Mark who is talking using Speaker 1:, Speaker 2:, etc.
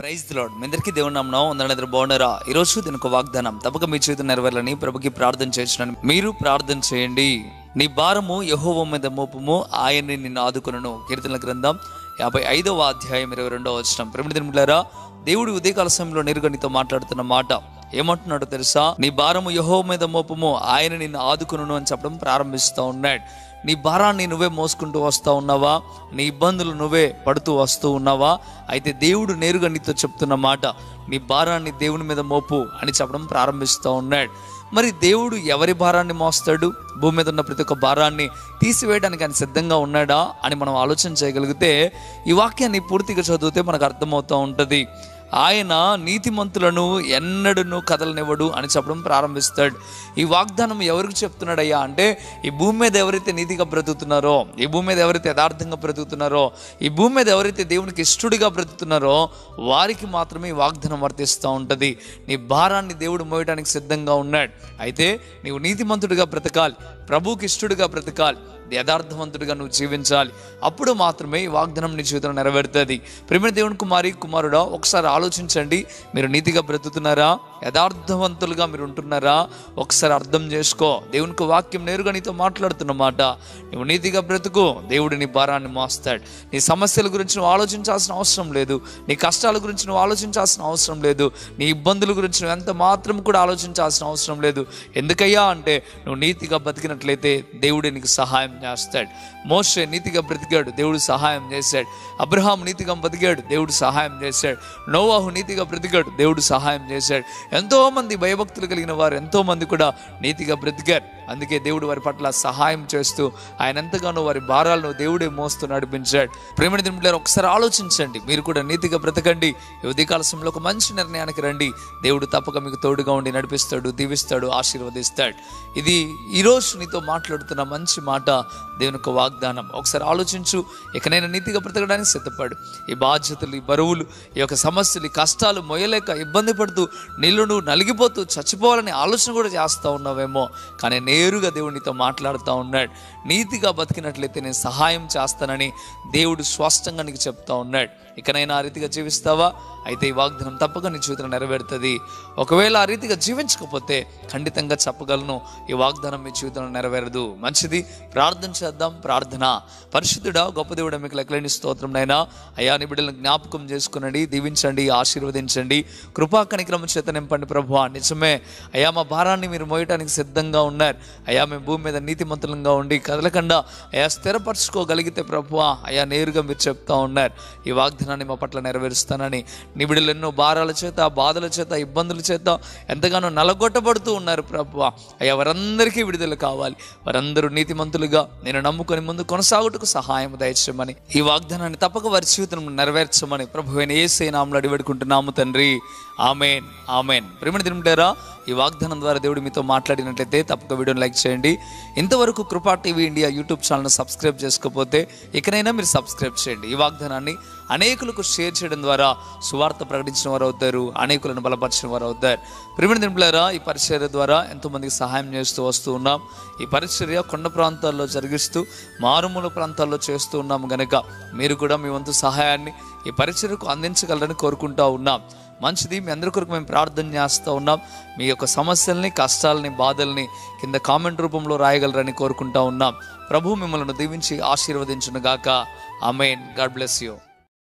Speaker 1: Praise load మీ అందరికీ దేవుని నామం అందరి బాగున్నారా? ఈరోజు దీనికి ఒక వాగ్దానం. తప్పక మీ చేతి నెరవేర్లని ప్రభుకి ప్రార్థన చేసినాను మీరు ప్రార్థన చేయండి. నీ భారము యహోవ మీద మోపము. ఆయన్ని నిన్ను ఆదుకును కీర్తన గ్రంథం యాభై ఐదవ అధ్యాయం ఇరవై రెండవ వచ్చిన ప్రభుని దినములారా దేవుడి ఉదయకాల సమయంలో నేరుగా నీతో మాట్లాడుతున్న మాట. ఏమంటున్నాడో తెలుసా? నీ భారము యహో మీద మోపము ఆయన నిన్ను ఆదుకును అని చెప్పడం ప్రారంభిస్తూ ఉన్నాడు. నీ భారాన్ని నువ్వే మోసుకుంటూ వస్తూ ఉన్నావా? నీ ఇబ్బందులు నువ్వే పడుతూ వస్తూ ఉన్నావా? అయితే దేవుడు నేరుగా నీతో చెప్తున్న మాట నీ భారాన్ని దేవుని మీద మోపు అని చెప్పడం ప్రారంభిస్తూ ఉన్నాడు. మరి దేవుడు ఎవరి భారాన్ని మోస్తాడు? భూమి మీద ఉన్న ప్రతి ఒక్క భారాన్ని తీసివేయడానికి ఆయన సిద్ధంగా ఉన్నాడా అని మనం ఆలోచన చేయగలిగితే ఈ వాక్యాన్ని పూర్తిగా చదివితే మనకు అర్థమవుతూ ఉంటుంది. ఆయన నీతిమంతులను ఎన్నడను కదలనివ్వడు అని చెప్పడం ప్రారంభిస్తాడు. ఈ వాగ్దానం ఎవరికి చెప్తున్నాడయ్యా అంటే ఈ భూమి మీద ఎవరైతే నీతిగా బ్రతుకుతున్నారో ఈ భూమి మీద ఎవరైతే యథార్థంగా బ్రతుకుతున్నారో ఈ భూమి మీద ఎవరైతే దేవునికి ఇష్టడిగా బ్రతుకుతున్నారో వారికి మాత్రమే ఈ వాగ్దానం వర్తిస్తూ ఉంటుంది. నీ భారాన్ని దేవుడు మోయడానికి సిద్ధంగా ఉన్నాడు. అయితే నీవు నీతిమంతుడిగా బ్రతకాలి. ప్రభువుకి ఇష్టడుగా బ్రతకాలి. యథార్థవంతుడిగా నువ్వు జీవించాలి. అప్పుడు మాత్రమే ఈ వాగ్దానం నీ జీవితంలో నెరవేరుతుంది. ప్రేమ దేవుని కుమారి కుమారుడా ఒకసారి ఆలోచించండి. మీరు నీతిగా బ్రతుకుతున్నారా? యథార్థవంతులుగా మీరు ఉంటున్నారా? ఒకసారి అర్థం చేసుకో. దేవునికి వాక్యం నేరుగా నీతో మాట్లాడుతున్నమాట నువ్వు నీతిగా బ్రతుకు. దేవుడు నీ భారాన్ని మోస్తాడు. నీ సమస్యల గురించి నువ్వు ఆలోచించాల్సిన అవసరం లేదు. నీ కష్టాల గురించి నువ్వు ఆలోచించాల్సిన అవసరం లేదు. నీ ఇబ్బందుల గురించి నువ్వు ఎంత మాత్రం కూడా ఆలోచించాల్సిన అవసరం లేదు. ఎందుకయ్యా అంటే నువ్వు నీతిగా బతికినట్లయితే దేవుడు నీకు సహాయం చేస్తాడు. మోసే నీతిగా బ్రతికాడు దేవుడు సహాయం చేశాడు. అబ్రహాం నీతిగా బ్రతికాడు దేవుడు సహాయం చేశాడు. నోవాహు నీతిగా బ్రతికాడు దేవుడు సహాయం చేశాడు. ఎంతో మంది భయభక్తులు కలిగిన వారు ఎంతో మంది కూడా నీతిగా బ్రతికారు. అందుకే దేవుడు వారి పట్ల సహాయం చేస్తూ ఆయన ఎంతగానో వారి భారాలను దేవుడే మోస్తూ నడిపించాడు. ప్రేమని దింపులారు ఒకసారి ఆలోచించండి. మీరు కూడా నీతిగా బ్రతకండి. ఈ ఉదయకాల సమయంలో ఒక మంచి నిర్ణయానికి రండి. దేవుడు తప్పక మీకు తోడుగా ఉండి నడిపిస్తాడు దీవిస్తాడు ఆశీర్వదిస్తాడు. ఇది ఈరోజు నీతో మాట్లాడుతున్న మంచి మాట దేవుని యొక్క వాగ్దానం. ఒకసారి ఆలోచించు. ఇక నేను నీతిగా బ్రతకడానికి సిద్ధపడు. ఈ బాధ్యతలు ఈ బరువులు ఈ యొక్క సమస్యలు ఈ కష్టాలు మొయ్యలేక ఇబ్బంది పడుతూ నీళ్ళు నువ్వు నలిగిపోతూ చచ్చిపోవాలని ఆలోచన కూడా చేస్తూ ఉన్నావేమో. కానీ నేరుగా దేవుడు నీతో మాట్లాడుతూ ఉన్నాడు. నీతిగా బతికినట్లయితే నేను సహాయం చేస్తానని దేవుడు స్పష్టంగా నీకు చెప్తా ఉన్నాడు. ఇకనైనా ఆ రీతిగా జీవిస్తావా? అయితే ఈ వాగ్దానం తప్పక నీ జీవితంలో నెరవేరుతుంది. ఒకవేళ ఆ రీతిగా జీవించకపోతే ఖండితంగా చెప్పగలను ఈ వాగ్దానం మీ జీవితంలో నెరవేరదు. మంచిది ప్రార్థన చేద్దాం ప్రార్థన. పరిశుద్ధుడా గొప్ప దేవుడ మీకు లెక్కలేని స్తోత్రం నైనా అయా నిబిడలను బిడ్డలను జ్ఞాపకం చేసుకునండి దీవించండి ఆశీర్వదించండి. కృపా కనిక్రమ చేత నింపండి ప్రభు నిజమే. అయా మా భారాన్ని మీరు మోయటానికి సిద్ధంగా ఉన్నారు. అయా మేము భూమి మీద నీతిమంతులంగా ఉండి కదలకుండా అయా స్థిరపరచుకోగలిగితే ప్రభు అయా నేరుగా మీరు చెప్తా ఉన్నారు. ఈ వాగ్దానాన్ని మా పట్ల నెరవేరుస్తానని. నీ ఎన్నో భారాల చేత బాధల చేత ఇబ్బందుల చేత ఎంతగానో నలగొట్టబడుతూ ఉన్నారు ప్రభు. అయ్యా వారందరికీ విడుదల కావాలి. వారందరూ నీతిమంతులుగా నేను నమ్ముకొని ముందు కొనసాగుటకు సహాయం దయచేయమని ఈ వాగ్దానాన్ని తప్పక వారి జీవితం నెరవేర్చమని ప్రభు ఏసే నామలు అడివెడుకుంటున్నాము తండ్రి. ఆమెన్. ఆమెన్. ప్రేమ తింటారా ఈ వాగ్దానం ద్వారా దేవుడు మీతో మాట్లాడినట్లయితే తప్పక వీడియోని లైక్ చేయండి. ఇంతవరకు Krupa TV India YouTube channel subscribe చేసుకోకపోతే ఇకనైనా మీరు సబ్స్క్రైబ్ చేయండి. ఈ వాగ్దానాన్ని అనేకులకు షేర్ చేయడం ద్వారా సువార్త ప్రకటించిన వారు అవుతారు అనేకులను బలపరిచిన వారు అవుతారు. ప్రిమిడి దింపులారా ఈ పరిచర్య ద్వారా ఎంతోమందికి సహాయం చేస్తూ వస్తూ ఉన్నాం. ఈ పరిచర్య కొండ ప్రాంతాల్లో జరిగిస్తూ మారుమూల ప్రాంతాల్లో చేస్తూ ఉన్నాం గనక మీరు కూడా మీ వంతు సహాయాన్ని ఈ పరిచర్యకు అందించగలరని కోరుకుంటా ఉన్నాం. మంచిది. మీ అందరి కొరకు మేము ప్రార్థన చేస్తూ ఉన్నాం. మీ యొక్క సమస్యల్ని కష్టాలని బాధల్ని కింద కామెంట్ రూపంలో రాయగలరని కోరుకుంటా ఉన్నాం. ప్రభు మిమ్మల్ని దీవించి ఆశీర్వదించును గాక అమెయిన్ గాడ్ బ్లెస్ యూ.